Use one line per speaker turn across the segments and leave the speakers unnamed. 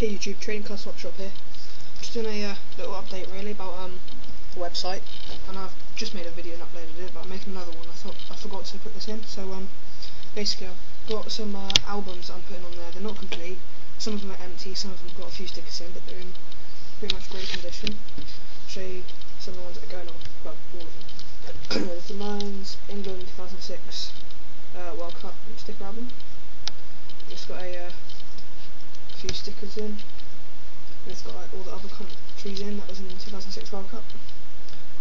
Hey YouTube, Trading Card Swap Shop here. Just doing a uh, little update really about um, the website, and I've just made a video and uploaded it, but I'm making another one. I thought I forgot to put this in, so um, basically I've got some uh, albums I'm putting on there. They're not complete. Some of them are empty. Some of them got a few stickers in, but they're in pretty much great condition. I'll show you some of the ones that are going on. Well, all of them. There's the Lions England 2006 uh, World Cup sticker album. It's got a uh, few stickers in. And it's got like all the other countries in that was in the 2006 World Cup.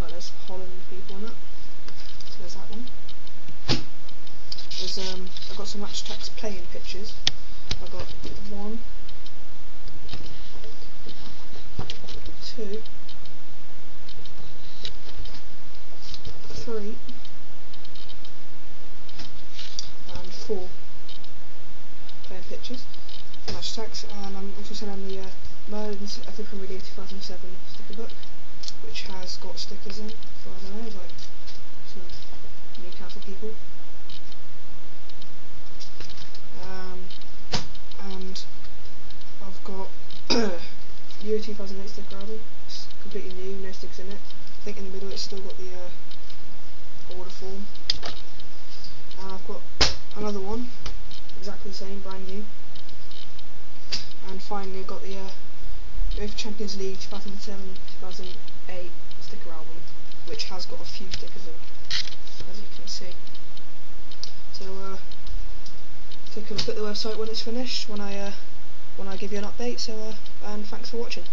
Like there's Holland people on it. So there's that one. There's um I've got some Match Attax playing pictures. I've got one, two, three, and four playing pictures match and I'm also selling the uh, Merlin's the Premier League 2007 sticker book, which has got stickers in for, I don't know, like some Newcastle people. Um, and I've got Euro 2008 sticker album, it's completely new, no stickers in it. I think in the middle it's still got the uh, order form. And I've got another one, exactly the same, brand new and finally got the uh, UEFA Champions League 2007-2008 sticker album, which has got a few stickers in, as you can see. So uh, take a look at the website when it's finished, when I uh, when I give you an update. So uh, and thanks for watching.